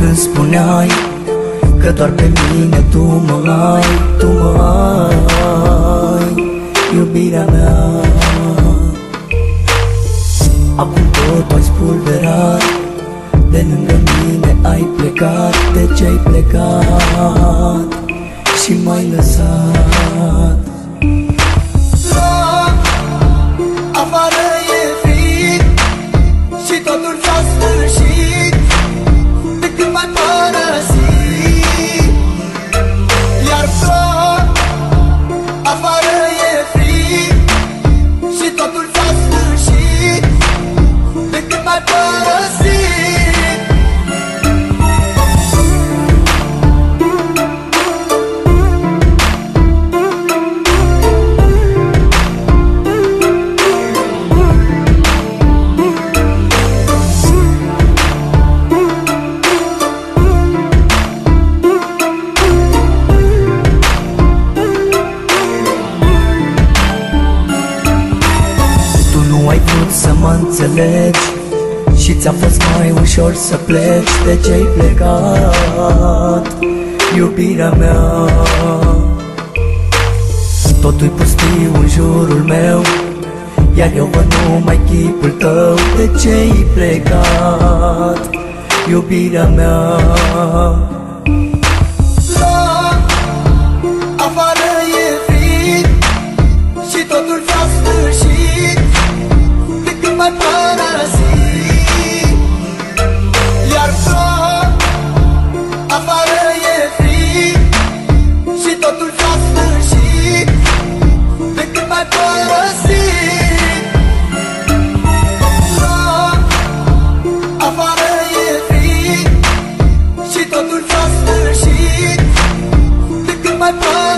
când spuneai Că doar pe mine tu mă ai Tu mă ai Iubirea mea. Acum tot ai spulberat De lângă mine ai plecat De ce ai plecat Și m-ai lăsat? Drag, afară ai vrut să mă înțelegi Și ți-a fost mai ușor să pleci. De ce-ai plecat, iubirea mea? Totul-i pustiu în jurul meu Iar eu văd numai chipul tău. De ce-ai plecat, iubirea mea my pride.